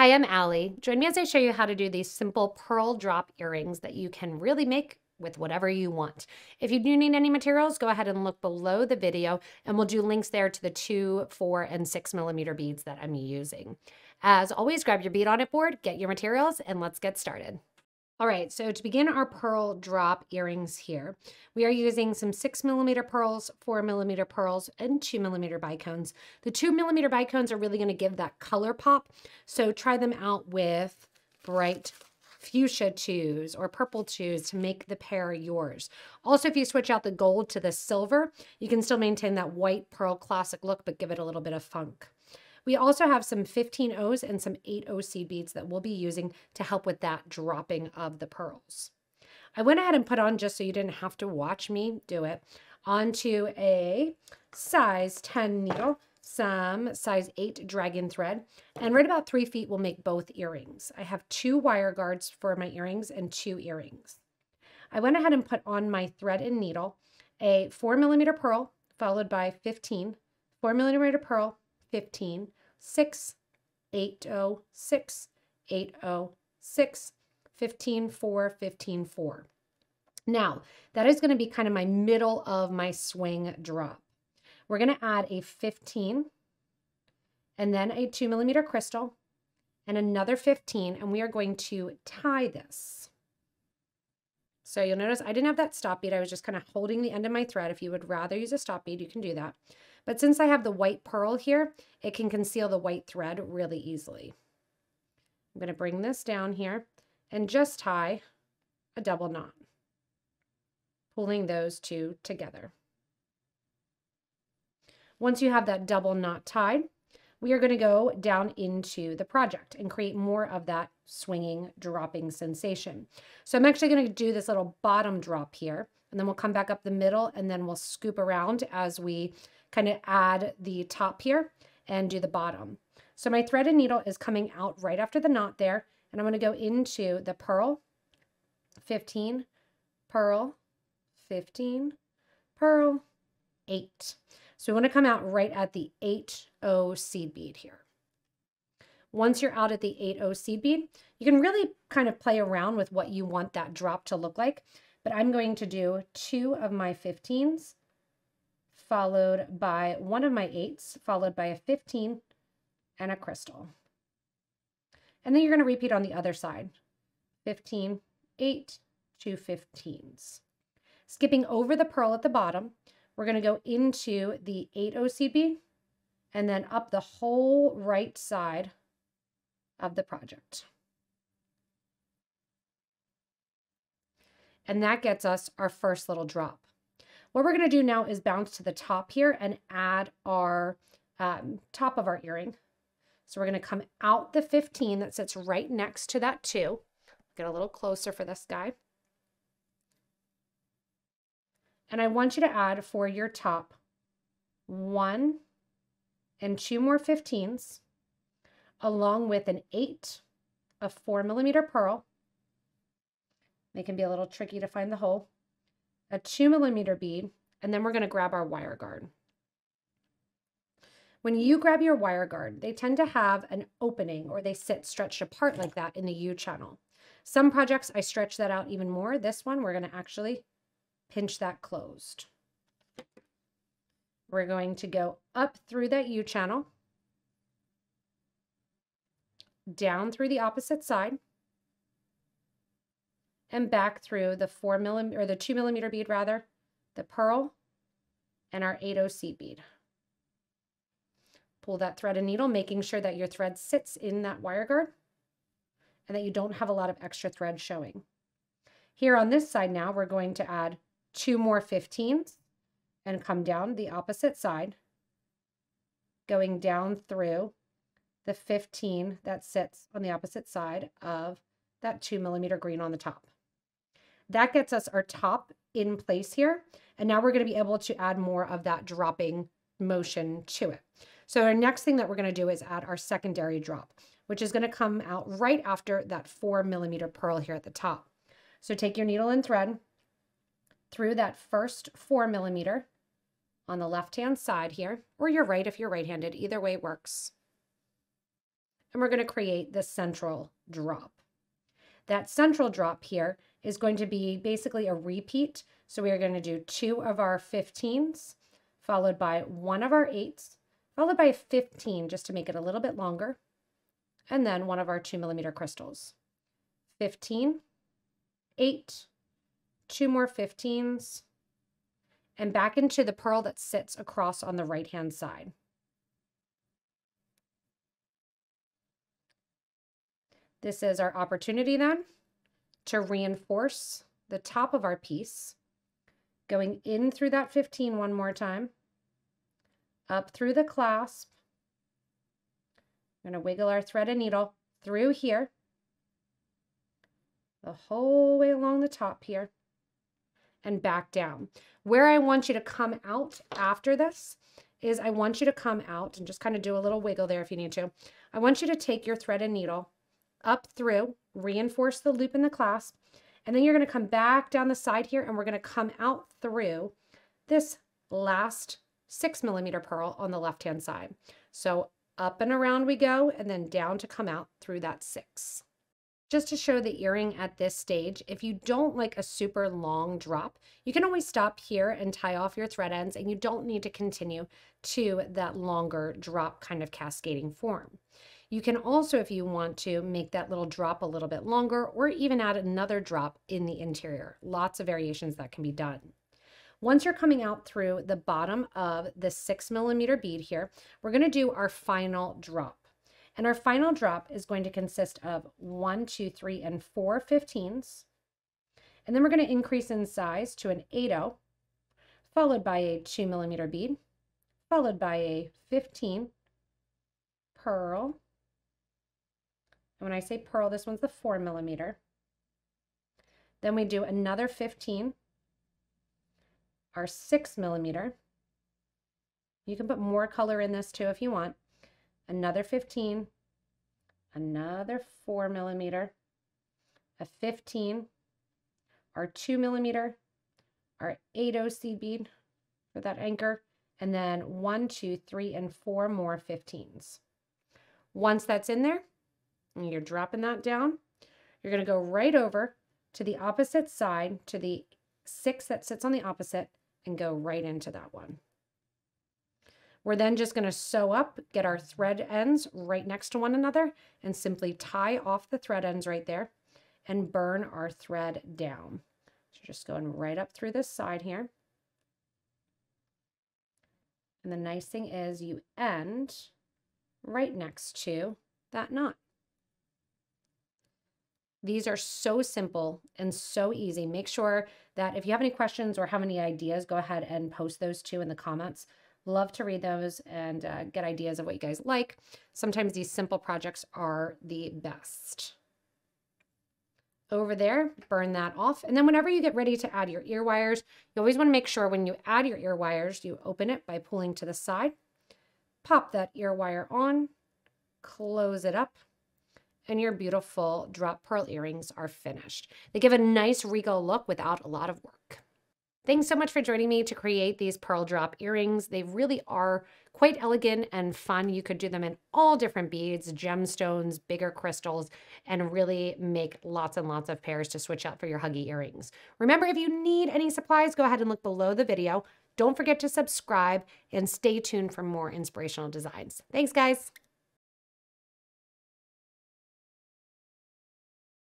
Hi, I'm Allie. Join me as I show you how to do these simple pearl drop earrings that you can really make with whatever you want. If you do need any materials, go ahead and look below the video and we'll do links there to the two, four, and six millimeter beads that I'm using. As always, grab your bead on it board, get your materials, and let's get started. All right, so to begin our pearl drop earrings here, we are using some six millimeter pearls, four millimeter pearls, and two millimeter bicones. The two millimeter bicones are really gonna give that color pop, so try them out with bright fuchsia twos or purple twos to make the pair yours. Also, if you switch out the gold to the silver, you can still maintain that white pearl classic look, but give it a little bit of funk. We also have some 15 O's and some 8 O seed beads that we'll be using to help with that dropping of the pearls. I went ahead and put on, just so you didn't have to watch me do it, onto a size 10 needle, some size 8 dragon thread, and right about 3 feet will make both earrings. I have two wire guards for my earrings and two earrings. I went ahead and put on my thread and needle a 4 millimeter pearl followed by 15, 4 millimeter pearl, 15, 6, 8, 0, 6, 8, 0, 6, 15, 4, 15, 4. Now, that is going to be kind of my middle of my swing drop. We're going to add a 15 and then a 2 millimeter crystal and another 15, and we are going to tie this. So you'll notice I didn't have that stop bead. I was just kind of holding the end of my thread. If you would rather use a stop bead, you can do that. But since I have the white pearl here, it can conceal the white thread really easily. I'm going to bring this down here and just tie a double knot, pulling those two together. Once you have that double knot tied, we are going to go down into the project and create more of that swinging, dropping sensation. So I'm actually going to do this little bottom drop here, and then we'll come back up the middle, and then we'll scoop around as we kind of add the top here and do the bottom. So my thread and needle is coming out right after the knot there, and I'm going to go into the pearl, 15, pearl, 15, pearl, 8. So we want to come out right at the 8O seed bead here. Once you're out at the 8O seed bead, you can really kind of play around with what you want that drop to look like. But I'm going to do two of my 15s followed by one of my eights, followed by a 15 and a crystal. And then you're going to repeat on the other side. 15, 8, two 15s. Skipping over the pearl at the bottom, we're going to go into the 8 O seed bead and then up the whole right side of the project. And that gets us our first little drop. What we're going to do now is bounce to the top here and add our um, top of our earring. So we're going to come out the 15 that sits right next to that 2. Get a little closer for this guy. And I want you to add for your top one and two more 15s along with an 8 a 4 millimeter pearl. They can be a little tricky to find the hole a two millimeter bead, and then we're going to grab our wire guard. When you grab your wire guard, they tend to have an opening or they sit stretched apart like that in the U channel. Some projects, I stretch that out even more. This one, we're going to actually pinch that closed. We're going to go up through that U channel, down through the opposite side, and back through the four millimeter or the two millimeter bead rather, the pearl, and our 8 seed bead. Pull that thread and needle, making sure that your thread sits in that wire guard and that you don't have a lot of extra thread showing. Here on this side now, we're going to add two more 15s and come down the opposite side, going down through the 15 that sits on the opposite side of that two millimeter green on the top. That gets us our top in place here. And now we're going to be able to add more of that dropping motion to it. So our next thing that we're going to do is add our secondary drop, which is going to come out right after that four millimeter pearl here at the top. So take your needle and thread through that first four millimeter on the left-hand side here, or your right if you're right-handed, either way works. and we're going to create the central drop. That central drop here is going to be basically a repeat. So we are going to do two of our 15s, followed by one of our 8s, followed by 15 just to make it a little bit longer, and then one of our 2 millimeter crystals. 15, 8, two more 15s, and back into the pearl that sits across on the right-hand side. This is our opportunity then to reinforce the top of our piece, going in through that 15 one more time, up through the clasp. I'm going to wiggle our thread and needle through here, the whole way along the top here, and back down. Where I want you to come out after this is I want you to come out and just kind of do a little wiggle there if you need to. I want you to take your thread and needle up through, reinforce the loop in the clasp, and then you're going to come back down the side here and we're going to come out through this last six millimeter pearl on the left hand side. So up and around we go and then down to come out through that six. Just to show the earring at this stage, if you don't like a super long drop, you can always stop here and tie off your thread ends and you don't need to continue to that longer drop kind of cascading form. You can also, if you want to, make that little drop a little bit longer or even add another drop in the interior. Lots of variations that can be done. Once you're coming out through the bottom of the six millimeter bead here, we're gonna do our final drop. And our final drop is going to consist of one, two, three, and four 15s. And then we're going to increase in size to an 8 followed by a 2 millimeter bead, followed by a 15 pearl. And when I say pearl, this one's the 4 millimeter. Then we do another 15, our 6 millimeter. You can put more color in this too if you want another 15, another 4 millimeter, a 15, our 2 millimeter, our 8 seed bead for that anchor, and then one, two, three, and four more 15s. Once that's in there, and you're dropping that down, you're going to go right over to the opposite side, to the six that sits on the opposite, and go right into that one. We're then just going to sew up, get our thread ends right next to one another, and simply tie off the thread ends right there and burn our thread down. So just going right up through this side here. And the nice thing is you end right next to that knot. These are so simple and so easy. Make sure that if you have any questions or have any ideas, go ahead and post those too in the comments. Love to read those and uh, get ideas of what you guys like. Sometimes these simple projects are the best. Over there, burn that off. And then whenever you get ready to add your ear wires, you always want to make sure when you add your ear wires, you open it by pulling to the side, pop that ear wire on, close it up, and your beautiful drop pearl earrings are finished. They give a nice regal look without a lot of work. Thanks so much for joining me to create these pearl drop earrings. They really are quite elegant and fun. You could do them in all different beads, gemstones, bigger crystals, and really make lots and lots of pairs to switch out for your huggy earrings. Remember, if you need any supplies, go ahead and look below the video. Don't forget to subscribe and stay tuned for more inspirational designs. Thanks, guys.